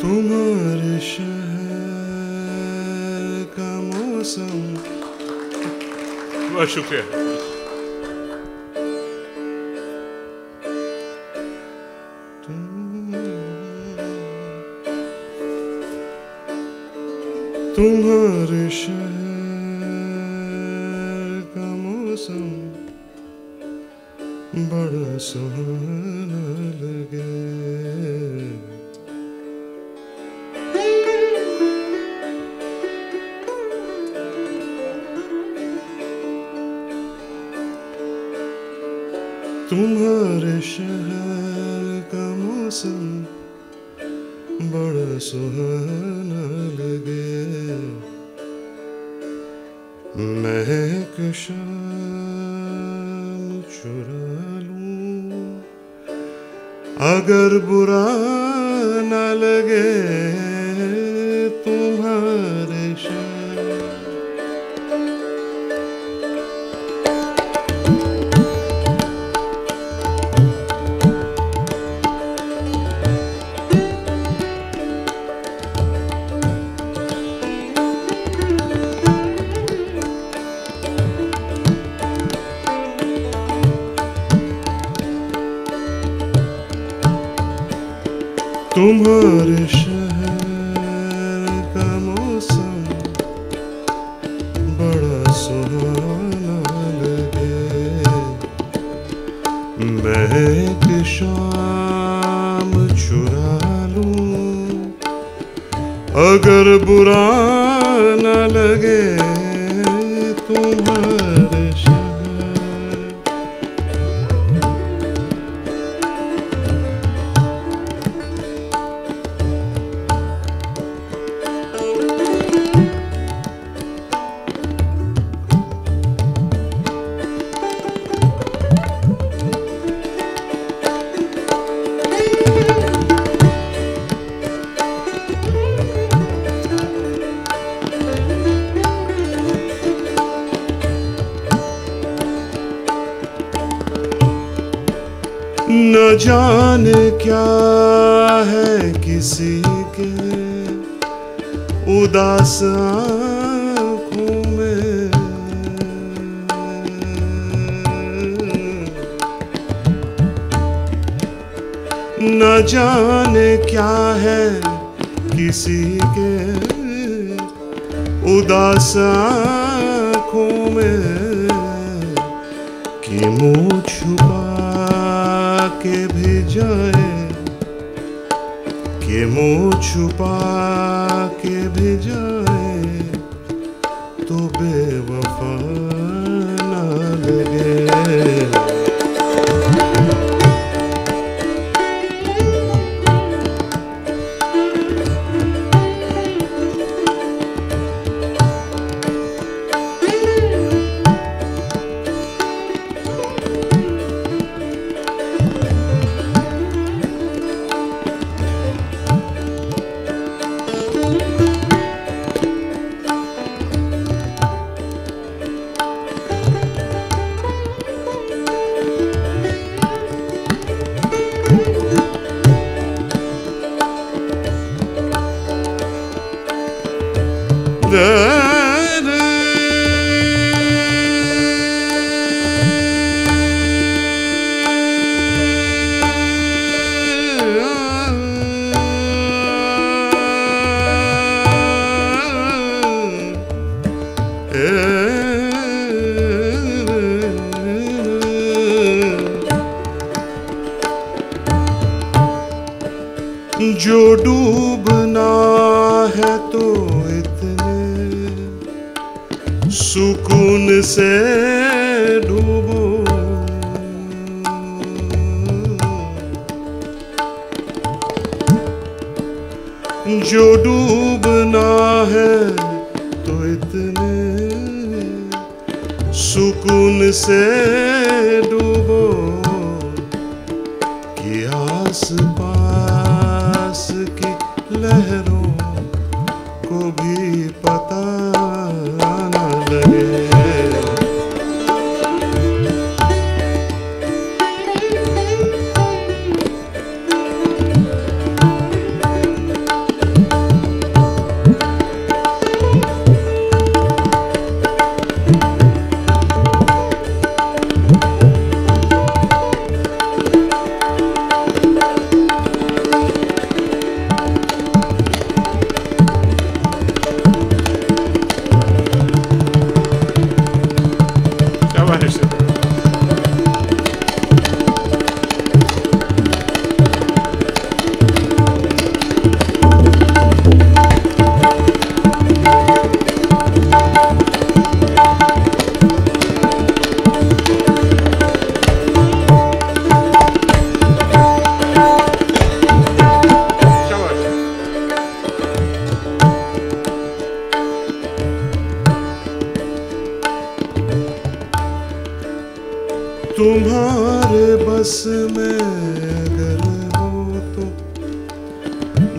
तुम्हारे शहर का मौसम। बहुत शुक्रिया। तुम्हारे शहर का मौसम बड़ा सुहाना लगे। तुम्हारे शहर का मौसम बड़ा सुहाना लगे। महक शाम चुरा लूँ। अगर बुरा न लगे तुम्हारे शहर का मौसम बड़ा सुहाना लगे। महक शाम चुरा लूँ, अगर बुरा न लगे। जाने क्या है किसी के? उदास न जाने क्या है किसी के? उदास आँखों में कि मुँह छुपा के भी जाए मुँह छुपा के भी जाए तो बेवफा जो डूबना है तो सुकून से डूबो। जो डूबना है तो इतने सुकून से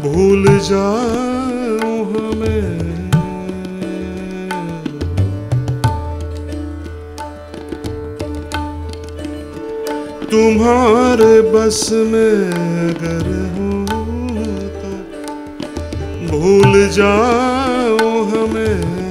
भूल जाओ हमें। तुम्हारे बस में अगर हो तो भूल जाओ हमें।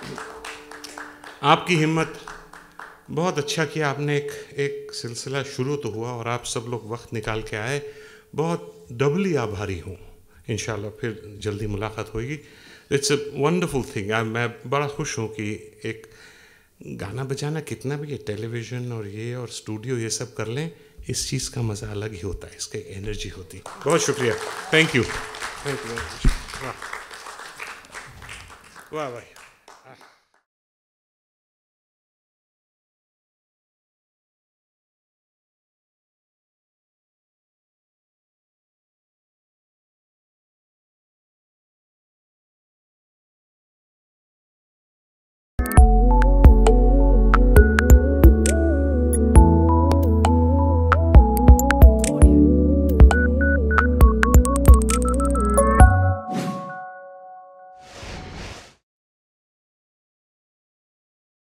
आपकी हिम्मत। बहुत अच्छा किया आपने एक एक सिलसिला शुरू तो हुआ और आप सब लोग वक्त निकाल के आए। बहुत डबली आभारी हूँ। इन फिर जल्दी मुलाकात होगी। इट्स अ वंडरफुल थिंग मैं बड़ा खुश हूँ कि एक गाना बजाना कितना भी है टेलीविज़न और ये और स्टूडियो ये सब कर लें, इस चीज़ का मज़ा अलग ही होता है, इसका एनर्जी होती है। बहुत शुक्रिया। थैंक यू थैंक यू वाह। वाह भाई